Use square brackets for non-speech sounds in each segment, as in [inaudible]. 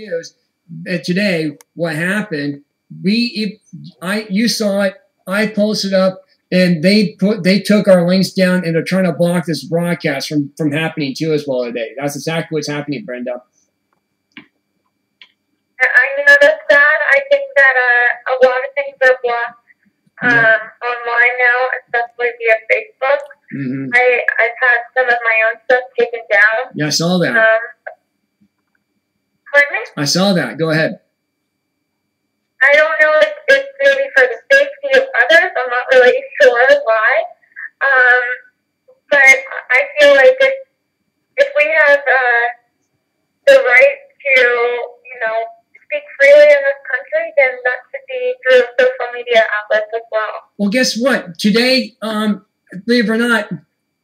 news today what happened. We, I, you saw it. I posted up, and they put they took our links down, and they're trying to block this broadcast from from happening too as well today. That's exactly what's happening, Brenna. I noticed that. I think that uh, a lot of things are blocked um, online now, especially via Facebook. Mm-hmm. I I've had some of my own stuff taken down. Yeah, I saw that. Um, pardon? I saw that. Go ahead. I don't know if it's maybe for the safety of others. I'm not really [laughs] sure why. Um, but I feel like if if we have uh, the right to, you know, speak freely in this country, then that should be through social media outlets as well. Well, guess what? Today, um, believe it or not,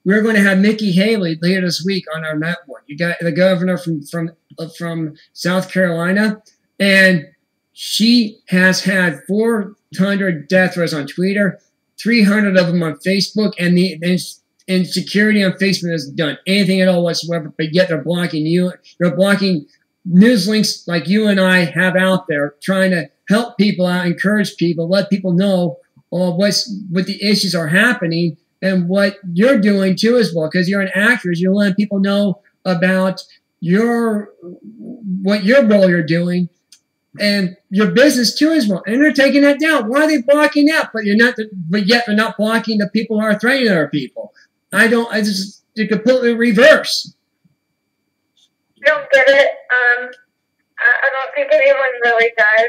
we're going to have Nikki Haley later this week on our network. You got the governor from from from South Carolina, and she has had 400 death threats on Twitter, 300 of them on Facebook, and the and, security on Facebook has done anything at all whatsoever. But yet they're blocking you. They're blocking news links like you and I have out there, trying to help people out, encourage people, let people know uh, what's what the issues are happening and what you're doing too as well. Because you're an actor, you're letting people know about your what your role you're doing and your business too as well. And they're taking that down. Why are they blocking that? But you're not. But yet they're not blocking the people who are threatening other people. I don't. I just they completely reverse. I don't get it. Um, I don't think anyone really does.